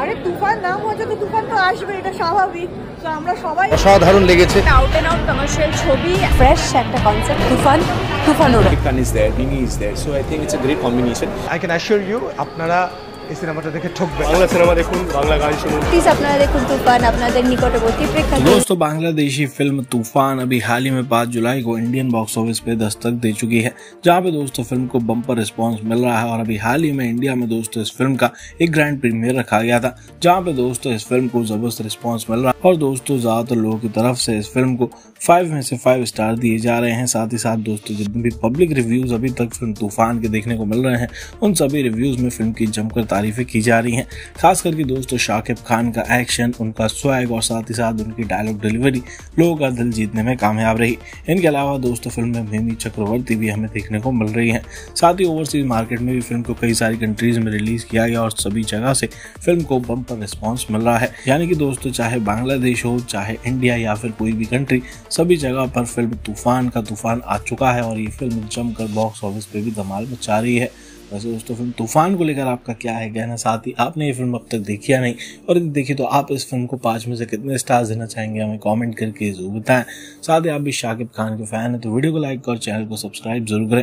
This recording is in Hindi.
আরে তুফান নাম হচ্ছে তো তুফান তো আসবে এটা স্বাভাবিক তো আমরা সবাই অসাধারণ লেগেছে আউট এন্ড আউট কমার্শিয়াল ছবি ফ্রেশ একটা concept Toofan Toofan aura is there, Nini is there. So I think it's a great combination. I can assure you আপনারা এই সিনেমাটা দেখে ঠকবেন বাংলা সিনেমা দেখুন বাংলা গান শুনুন প্লিজ আপনারা দেখুন তুফান আপনাদের নিকটবর্তী প্রেক্ষাগৃহ दोस्तों बांग्लादेशी फिल्म तूफान अभी हाल ही में 5 जुलाई को इंडियन बॉक्स ऑफिस पे दस्तक दे चुकी है जहां पे दोस्तों फिल्म को बम्पर रिस्पांस मिल रहा है और अभी हाल ही में इंडिया में दोस्तों इस फिल्म का एक ग्रैंड प्रीमियर रखा गया था जहां पे दोस्तों इस फिल्म को जबरदस्त रिस्पांस मिल रहा है और दोस्तों ज्यादातर लोगों की तरफ से इस फिल्म को फाइव में से फाइव स्टार दिए जा रहे हैं। साथ ही साथ दोस्तों जितने भी पब्लिक रिव्यूज़ अभी तक फ़िल्म तूफ़ान के देखने को मिल रहे हैं, उन सभी रिव्यूज़ में फ़िल्म की जमकर तारीफें की जा रही हैं। खास करके दोस्तों, शाकिब खान का एक्शन उनका स्वैग और साथ ही साथ उनकी डायलॉग डिलीवरी लोगों का दिल जीतने में कामयाब रही। इनके अलावा दोस्तों, फ़िल्म में मिमी चक्रवर्ती भी हमें देखने को मिल रही है। साथ ही ओवरसीज मार्केट में भी फ़िल्म को कई सारी कंट्रीज़ में रिलीज़ किया गया और सभी जगह से फ़िल्म को बम्पर रिस्पॉन्स मिल रहा है। यानी कि दोस्तों, चाहे बांग्लादेश हो, चाहे इंडिया या फिर कोई भी कंट्री सभी जगह पर फ़िल्म तूफ़ान का तूफ़ान आ चुका है और ये फ़िल्म जमकर बॉक्स ऑफ़िस पे भी धमाल मचा रही है। वैसे दोस्तों, फ़िल्म तूफ़ान को लेकर आपका क्या है कहना? साथ ही आपने ये फ़िल्म अब तक देखी या नहीं? और यदि देखी तो आप इस फ़िल्म को पाँच में से कितने स्टार्स देना चाहेंगे, हमें कॉमेंट करके ज़रूर बताएँ। साथ ही आप भी शाकिब खान के फ़ैन हैं तो वीडियो को लाइक और चैनल को सब्सक्राइब ज़रूर करें।